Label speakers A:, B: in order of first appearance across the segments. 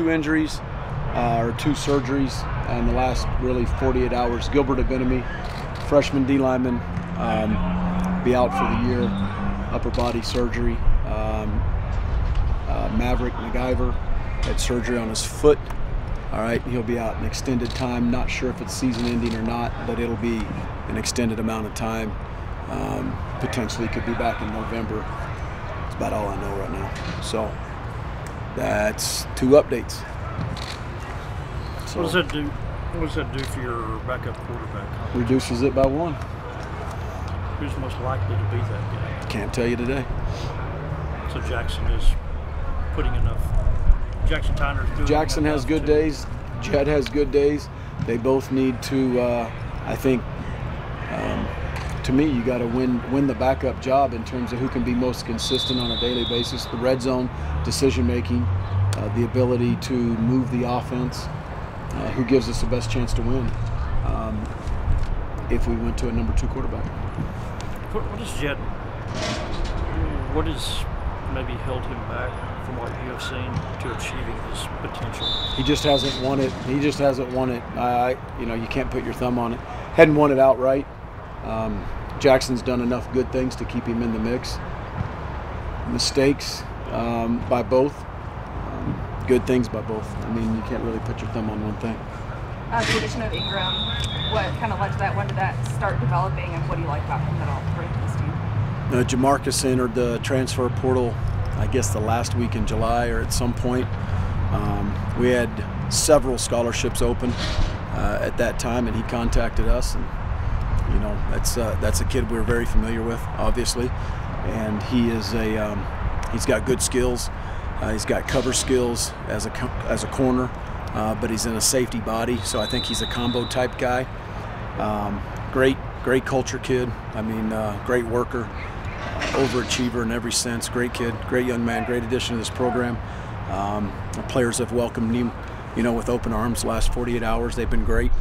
A: two injuries uh, or two surgeries in the last really 48 hours. Gilbert Abinemi, freshman D lineman, um, be out for the year, upper body surgery. Um, uh, Maverick McIvor had surgery on his foot. All right, he'll be out an extended time. Not sure if it's season ending or not, but it'll be an extended amount of time. Um, potentially could be back in November. That's about all I know right now. So that's two updates.
B: So what does that do? What does that do for your backup quarterback?
A: Reduces it by one.
B: Who's most likely to be that guy?
A: Can't tell you today.
B: So Jackson is putting enough. Jackson Tyner's doing.
A: Jackson has good
B: too.
A: days. Jett has good days. They both need to. Uh, I think. To me, you got to win win the backup job in terms of who can be most consistent on a daily basis. The red zone decision making, uh, the ability to move the offense, uh, who gives us the best chance to win. Um, if we went to a number two quarterback.
B: What, what is Jett? What has maybe held him back from what you have seen to achieving his potential?
A: He just hasn't won it. He just hasn't won it. I, you know, you can't put your thumb on it. Hadn't won it outright. Um, Jackson's done enough good things to keep him in the mix. Mistakes um, by both, um, good things by both. I mean, you can't really put your thumb on one thing.
C: Uh, the addition of Ingram, what kind of led to that? When did that start developing, and what do you like about him that all bring to this team?
A: Uh, Jamarcus entered the transfer portal, I guess, the last week in July or at some point. Um, we had several scholarships open uh, at that time, and he contacted us. And you know, that's uh, that's a kid we're very familiar with, obviously, and he is a um, he's got good skills. Uh, he's got cover skills as a as a corner, uh, but he's in a safety body, so I think he's a combo type guy. Um, great great culture kid. I mean, uh, great worker, overachiever in every sense. Great kid, great young man, great addition to this program. Um, players have welcomed him, you know, with open arms. Last 48 hours, they've been great,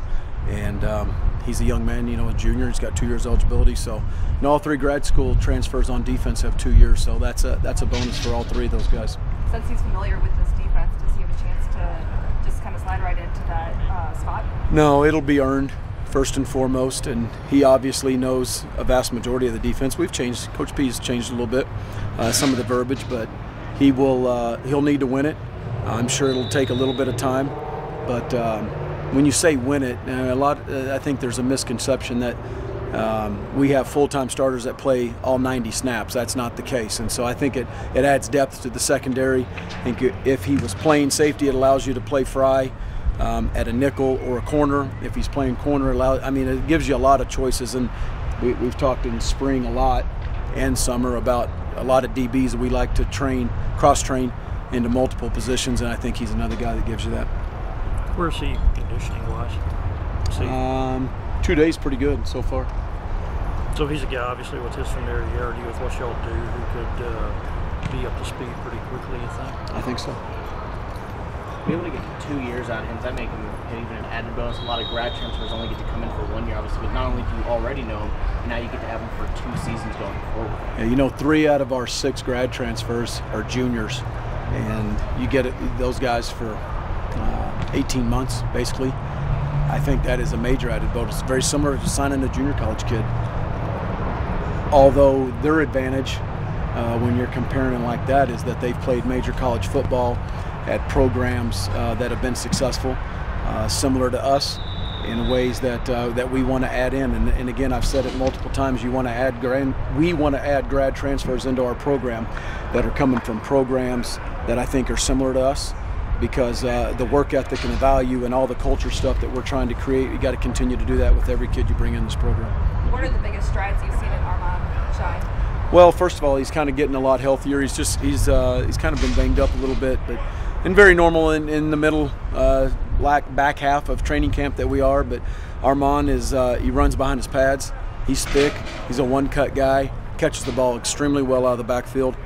A: and um, he's a young man, you know, a junior. He's got two years eligibility. So, and all three grad school transfers on defense have two years. So that's a that's a bonus for all three of those guys.
C: Since he's familiar with this defense, does he have a chance to just kind of slide right into that uh, spot?
A: No, it'll be earned first and foremost, and he obviously knows a vast majority of the defense. We've changed. Coach P has changed a little bit, uh, some of the verbiage, but he will. Uh, he'll need to win it. I'm sure it'll take a little bit of time, but. Um, when you say win it, a lot. Uh, I think there's a misconception that um, we have full-time starters that play all 90 snaps. That's not the case, and so I think it, it adds depth to the secondary. I think if he was playing safety, it allows you to play Frye um, at a nickel or a corner. If he's playing corner, allow. I mean, it gives you a lot of choices, and we, we've talked in spring a lot and summer about a lot of DBs that we like to train, cross-train into multiple positions, and I think he's another guy that gives you that.
B: Where's he conditioning wise? See,
A: Um, two days, pretty good so far.
B: so he's a guy obviously with his familiarity with what y'all do who could uh, be up to speed pretty quickly. You think?
A: I think so.
D: Be able to get two years out of him, does that make him even an added bonus? A lot of grad transfers only get to come in for one year, obviously, but not only do you already know him, now you get to have him for two seasons going forward.
A: Yeah, you know, three out of our six grad transfers are juniors, and you get it, those guys for uh, 18 months, basically. I think that is a major added bonus. Very similar to signing a junior college kid. Although their advantage uh, when you're comparing them like that is that they've played major college football at programs uh, that have been successful, uh, similar to us, in ways that uh, that we want to add in. And, and again, I've said it multiple times. You want to add grad, we want to add grad transfers into our program that are coming from programs that I think are similar to us because uh, the work ethic and the value and all the culture stuff that we're trying to create, you got to continue to do that with every kid you bring in this program.
C: What are the biggest strides you've seen in Armand Shyne?
A: Well, first of all, he's kind of getting a lot healthier. He's just he's uh, he's kind of been banged up a little bit, but and very normal in, in the middle uh, back, back half of training camp that we are. But Armand is uh, he runs behind his pads. He's thick. He's a one-cut guy. Catches the ball extremely well out of the backfield.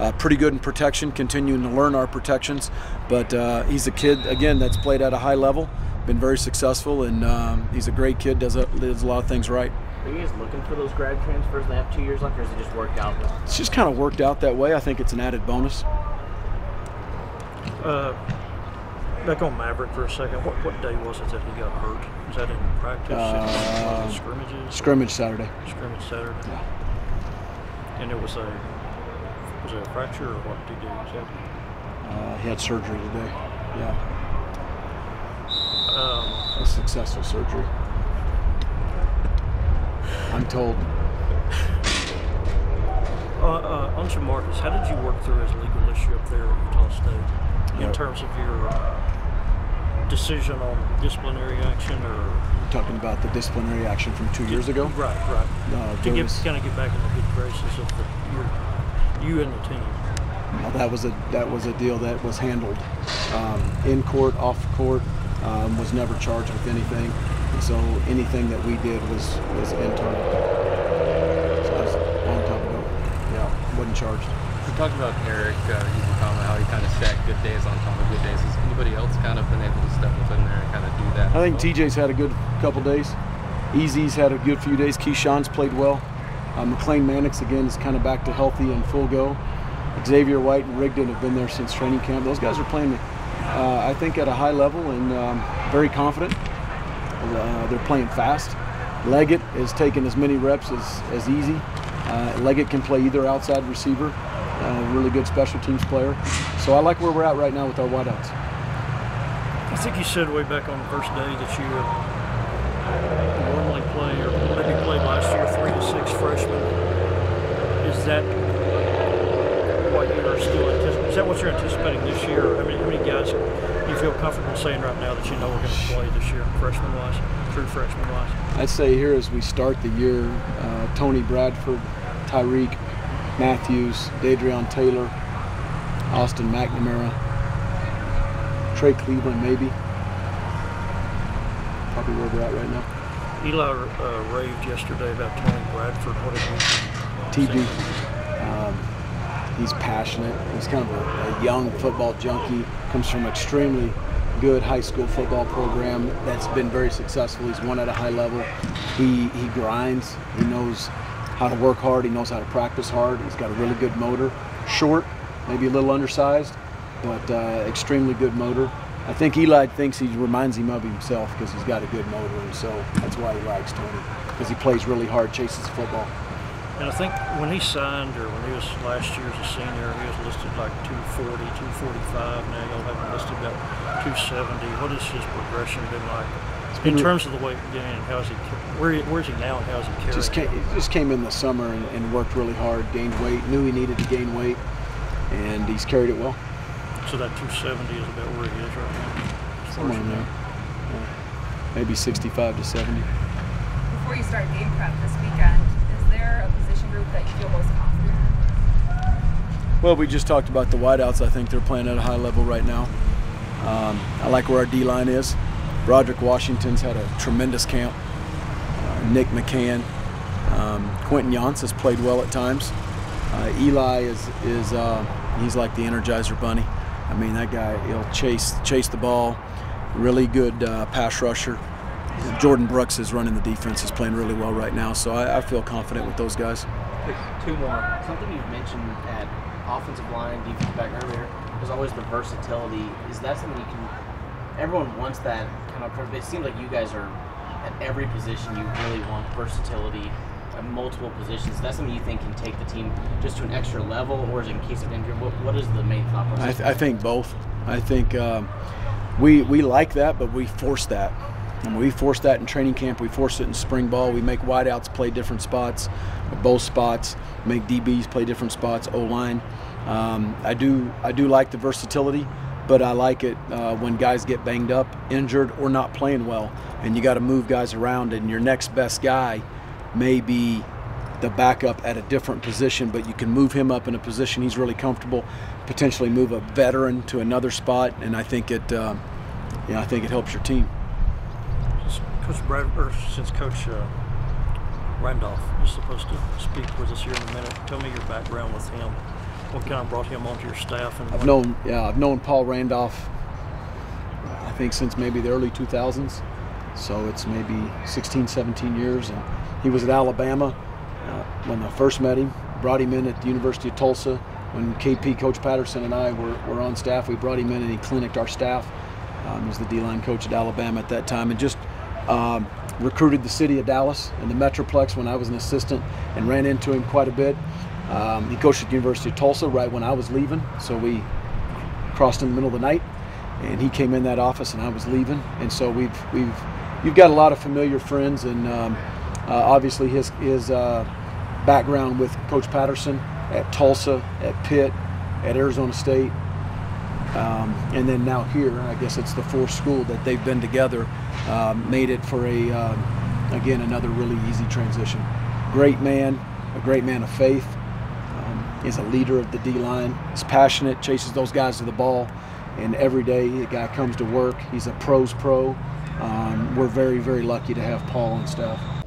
A: Uh, pretty good in protection, continuing to learn our protections. But uh, he's a kid again that's played at a high level, been very successful, and um, he's a great kid. Does a, does a lot of things right.
D: Are you guys looking for those grad transfers and they have two years left, or has it just worked out well?
A: It's just kind of worked out that way. I think it's an added bonus.
B: Uh, back on Maverick for a second. What what day was it that he got hurt? Was that in practice?
A: Uh,
B: scrimmages?
A: Scrimmage Saturday.
B: Scrimmage Saturday.
A: Yeah.
B: And it was a was it a fracture or what did he do?
A: Uh, he had surgery today. Yeah,
B: Um,
A: a successful surgery. I'm told.
B: uh, uh, on Jamarcus, how did you work through his legal issue up there at Utah State in
A: Yeah.
B: terms of your decision on disciplinary action or
A: Talking about the disciplinary action from two years ago.
B: Right, right.
A: Uh,
B: to get
A: was-
B: kind of get back in the good graces of the, your, you and the team.
A: Well, that was a that was a deal that was handled um, in court, off court. Um, was never charged with anything, and so anything that we did was was internal. So that was a long time ago. Yeah, wasn't charged.
E: We talked about Eric uh, Ezukanma, how he kind of stacked good days on top of good days. Has anybody else kind of been able to step up in there and kind of do that?
A: I think? TJ's had a good couple days. Easy's had a good few days. Keyshawn's played well. Uh, McLane Mannix again is kind of back to healthy and full go. Xavier White and Rigdon have been there since training camp. Those guys are playing, uh, I think, at a high level and um, very confident. Uh, they're playing fast. Leggett is taking as many reps as, as easy. Uh, Leggett can play either outside receiver, uh, really good special teams player. So I like where we're at right now with our wideouts.
B: I think you said way back on the first day that you would normally play, or maybe played last year, three to six freshmen. Is that what you're still anticipating? Is that what you're anticipating this year? I mean, how many guys you feel comfortable saying right now that you know we're going to play this year, freshman wise, true freshman wise?
A: I'd say here as we start the year, uh, Tony Bradford, Tyrique Matthews, Dadrion Taylor, Austin McNamara, Trey Cleveland, maybe. Probably where we're at right now.
B: Eli uh, raved yesterday about Tony Bradford. What did you
A: TB. Um, he's passionate. He's kind of a, a young football junkie. Comes from extremely good high school football program that's been very successful. He's won at a high level. He he grinds. He knows how to work hard. He knows how to practice hard. He's got a really good motor. Short, maybe a little undersized, but uh, extremely good motor. I think Eli thinks he reminds him of himself because he's got a good motor, and so that's why he likes Tony because he plays really hard, chases football.
B: And I think when he signed, or when he was last year as a senior, he was listed like 240, 245. Now you'll have him listed about 270. What has his progression been like
A: been
B: in terms of the weight gain? How's he? Where where's he now, and how's he carrying?
A: just came, just came in the summer and, and worked really hard, gained weight, knew he needed to gain weight, and he's carried it well.
B: So that 270 is about where he is right now. as far as
A: Somewhere
B: you
A: in
B: know.
A: there. Yeah. Maybe 65 to 70.
C: Before you start game prep this weekend, is there a position group that you feel most confident in?
A: Well, we just talked about the wideouts. I think they're playing at a high level right now. Um, I like where our D line is. Broderick Washington's had a tremendous camp. Uh, Nick McCann, um, Quentin Yontz has played well at times. Uh, Eli is is uh, he's like the Energizer Bunny. I mean, that guy he'll chase chase the ball. Really good uh, pass rusher. Jordan Brooks is running the defense. Is playing really well right now. So I, I feel confident with those guys.
D: Two more. Something you've mentioned at offensive line, defensive back earlier, is always the versatility. Is that something you can? Everyone wants that kind of. It seems like you guys are at every position. You really want versatility multiple positions. Is that something you think can take the team just to an extra level, or is it in case of injury? What, what is the main thought process?
A: I, th- I think both. I think um, we we like that, but we force that. And we force that in training camp. We force it in spring ball. We make wideouts play different spots, both spots. Make DBs play different spots. O line. Um, I do I do like the versatility, but I like it uh, when guys get banged up, injured, or not playing well, and you got to move guys around. And your next best guy may be the backup at a different position, but you can move him up in a position he's really comfortable. Potentially move a veteran to another spot, and I think it, uh, yeah, I think it helps your team.
B: Since Coach Brad, or since Coach uh, Randolph is supposed to speak with us here in a minute, tell me your background with him. What kind of brought him onto your staff? And
A: I've known, yeah, I've known Paul Randolph. I think since maybe the early 2000s, so it's maybe 16, 17 years. And he was at Alabama uh, when I first met him. Brought him in at the University of Tulsa when KP, Coach Patterson, and I were, were on staff. We brought him in and he clinicked our staff. Um, he was the D-line coach at Alabama at that time, and just um, recruited the city of Dallas and the Metroplex when I was an assistant, and ran into him quite a bit. Um, he coached at the University of Tulsa right when I was leaving, so we crossed in the middle of the night, and he came in that office, and I was leaving, and so we've we've you've got a lot of familiar friends, and um, obviously his his uh, background with Coach Patterson at Tulsa, at Pitt, at Arizona State, um, and then now here, I guess it's the fourth school that they've been together, um, made it for a um, again another really easy transition. Great man, a great man of faith. Um, is a leader of the D line. He's passionate, chases those guys to the ball, and every day the guy comes to work. He's a pros pro. Um, we're very very lucky to have Paul and staff.